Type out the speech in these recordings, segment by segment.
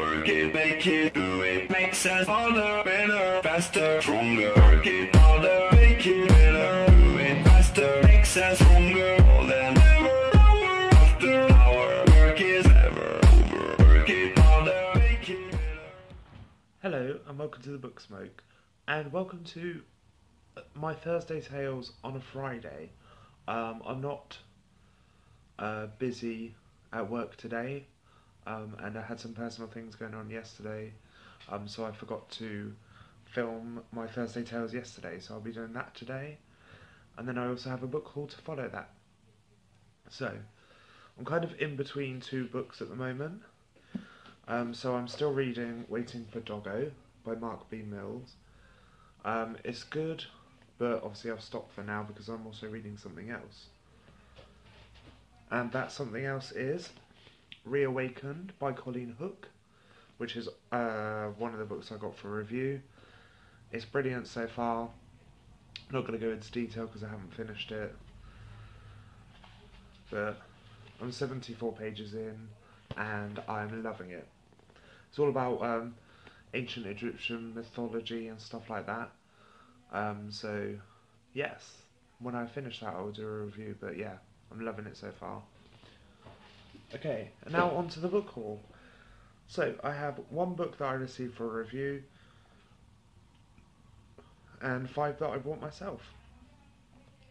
Work it, make it, do it. Makes us harder, better, faster, stronger. Work it harder, make it better, do it faster. Makes us stronger, more than ever. Hour after hour, work is never over. Work it harder, make it better. Hello, and welcome to the Book Smoke, and welcome to uh, my Thursday Tales on a Friday. Um, I'm not uh, busy at work today, um, and I had some personal things going on yesterday, um, so I forgot to film my Thursday Tales yesterday, so I'll be doing that today, and then I also have a book haul to follow that. So, I'm kind of in between two books at the moment. Um, so I'm still reading Waiting for Doggo by Mark B. Mills. Um, it's good, but obviously I've stopped for now because I'm also reading something else. And that something else is Reawakened by Colleen Houck, which is uh, one of the books I got for review. It's brilliant so far. not going to go into detail because I haven't finished it. But I'm 74 pages in and I'm loving it. It's all about um, ancient Egyptian mythology and stuff like that. Um, so, yes, when I finish that, I'll do a review. But yeah, I'm loving it so far. Okay, and now on to the book haul. So, I have one book that I received for a review, and five that I bought myself.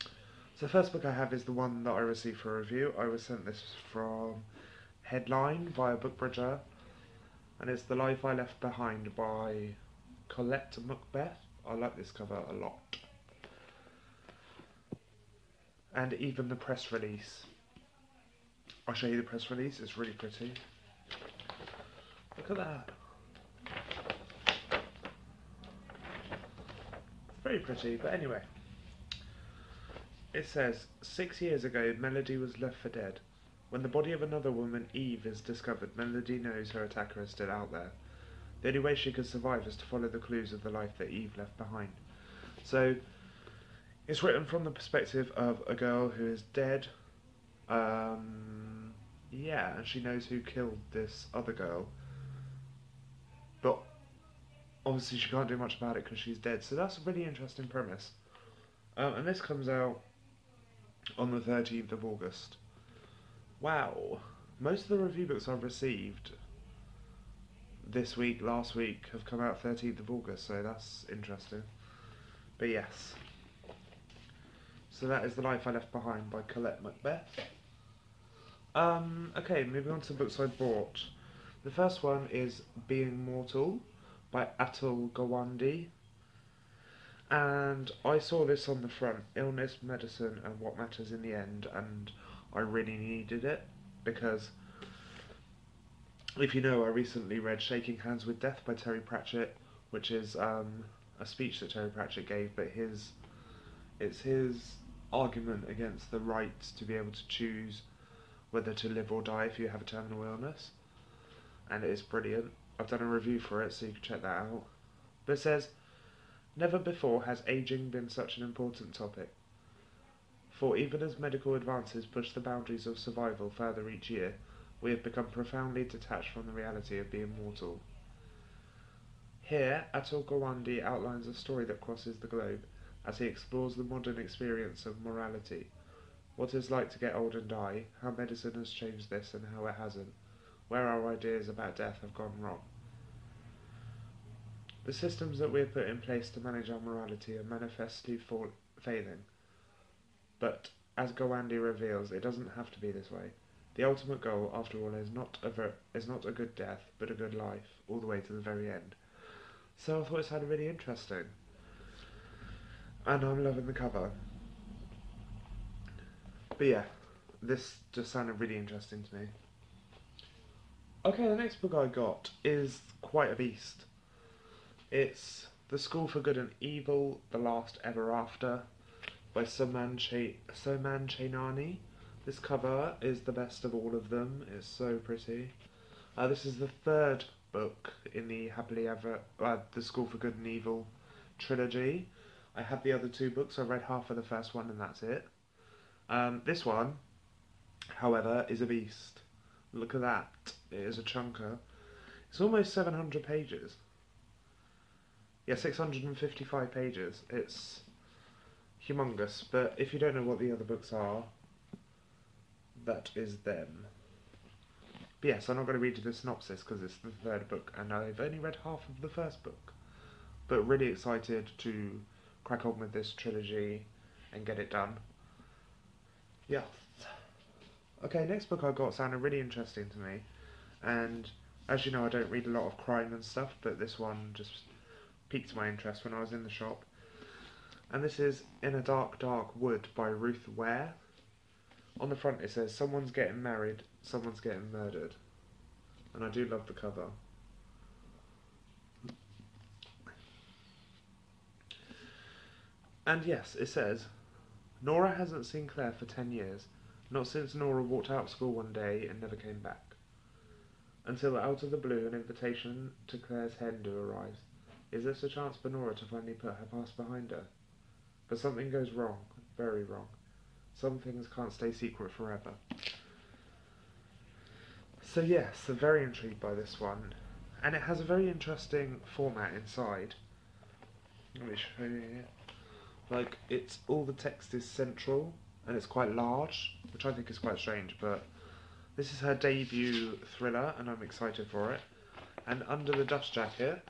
So, the first book I have is the one that I received for review. I was sent this from Headline via Bookbridgr, and it's The Life I Left Behind by Colette McBeth. I like this cover a lot. And even the press release. I'll show you the press release, it's really pretty. Look at that. Very pretty, but anyway. It says, Six years ago, Melody was left for dead. When the body of another woman, Eve, is discovered, Melody knows her attacker is still out there. The only way she could survive is to follow the clues of the life that Eve left behind. So, it's written from the perspective of a girl who is dead. Um, yeah, and she knows who killed this other girl. But obviously, she can't do much about it because she's dead. So, that's a really interesting premise. Um, and this comes out on the 13th of August. Wow. Most of the review books I've received this week, last week, have come out 13th of August, so that's interesting. But yes. So that is The Life I Left Behind by Colette McBeth. Um, okay, moving on to the books I bought. The first one is Being Mortal by Atul Gawande. And I saw this on the front, Illness, Medicine and What Matters in the End, and I really needed it because if you know, I recently read Shaking Hands with Death by Terry Pratchett, which is um, a speech that Terry Pratchett gave, but his it's his argument against the right to be able to choose whether to live or die if you have a terminal illness, and it is brilliant. I've done a review for it, so you can check that out. But it says, never before has aging been such an important topic. For even as medical advances push the boundaries of survival further each year, we have become profoundly detached from the reality of being mortal. Here, Atul Gawande outlines a story that crosses the globe as he explores the modern experience of morality, what it's like to get old and die, how medicine has changed this and how it hasn't, where our ideas about death have gone wrong. The systems that we have put in place to manage our morality are manifestly fall- failing. But, as Gawande reveals, it doesn't have to be this way. The ultimate goal, after all, is not a ver- is not a good death, but a good life, all the way to the very end. So I thought it sounded really interesting, and I'm loving the cover. But yeah, this just sounded really interesting to me. Okay, the next book I got is quite a beast. It's The School for Good and Evil: The Last Ever After by Soman Ch- Soman Chainani. This cover is the best of all of them. It's so pretty. Uh, this is the third book in the Happily Ever, uh, the School for Good and Evil trilogy. I have the other two books. I read half of the first one, and that's it. Um, this one, however, is a beast. Look at that. It is a chunker. It's almost 700 pages. Yeah, 655 pages. It's humongous, but if you don't know what the other books are, that is them. But yes, I'm not going to read you the synopsis because it's the third book and I've only read half of the first book. But really excited to crack on with this trilogy and get it done. Yes. Okay, next book I got sounded really interesting to me. And as you know, I don't read a lot of crime and stuff, but this one just piqued my interest when I was in the shop. And this is In a Dark, Dark Wood by Ruth Ware. On the front it says, Someone's getting married, someone's getting murdered. And I do love the cover. And yes, it says, Nora hasn't seen Claire for ten years, not since Nora walked out of school one day and never came back. Until out of the blue an invitation to Claire's hen do arrives. Is this a chance for Nora to finally put her past behind her? But something goes wrong, very wrong. Some things can't stay secret forever. So yes, I'm very intrigued by this one. And it has a very interesting format inside. Let me show you here. Like, it's all the text is central, and it's quite large, which I think is quite strange, but this is her debut thriller, and I'm excited for it. And under the dust jacket,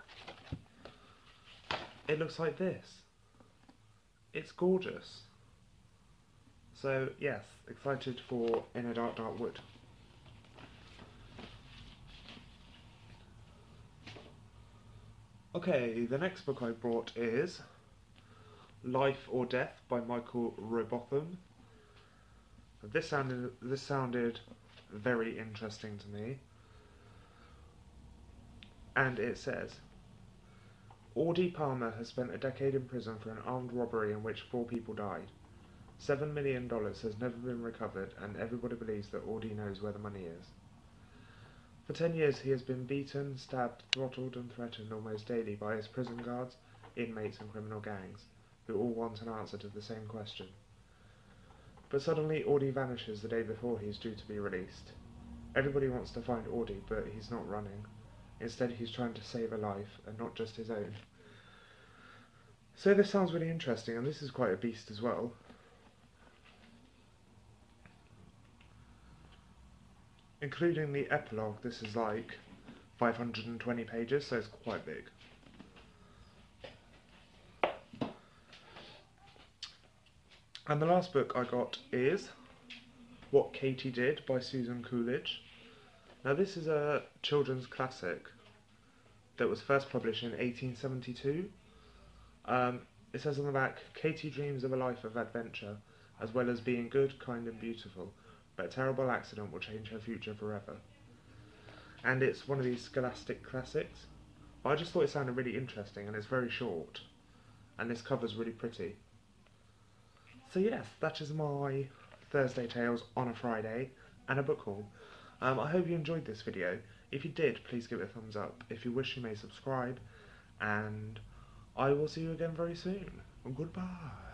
it looks like this. It's gorgeous. So, yes, excited for In a Dark Dark Wood. Okay, the next book I brought is Life or Death by Michael Robotham. This sounded this sounded very interesting to me. And it says Audie Palmer has spent a decade in prison for an armed robbery in which four people died. Seven million dollars has never been recovered, and everybody believes that Audie knows where the money is. For ten years he has been beaten, stabbed, throttled, and threatened almost daily by his prison guards, inmates, and criminal gangs, who all want an answer to the same question. But suddenly Audie vanishes the day before he's due to be released. Everybody wants to find Audie, but he's not running. Instead, he's trying to save a life, and not just his own. So this sounds really interesting, and this is quite a beast as well. Including the epilogue, this is like 520 pages, so it's quite big. And the last book I got is What Katie Did by Susan Coolidge. Now this is a children's classic that was first published in 1872. Um, it says on the back, Katie dreams of a life of adventure, as well as being good, kind and beautiful, but a terrible accident will change her future forever. And it's one of these scholastic classics. I just thought it sounded really interesting and it's very short. And this cover's really pretty. So yes, that is my Thursday Tales on a Friday and a book haul. Um, I hope you enjoyed this video. If you did, please give it a thumbs up. If you wish, you may subscribe. And I will see you again very soon. Goodbye.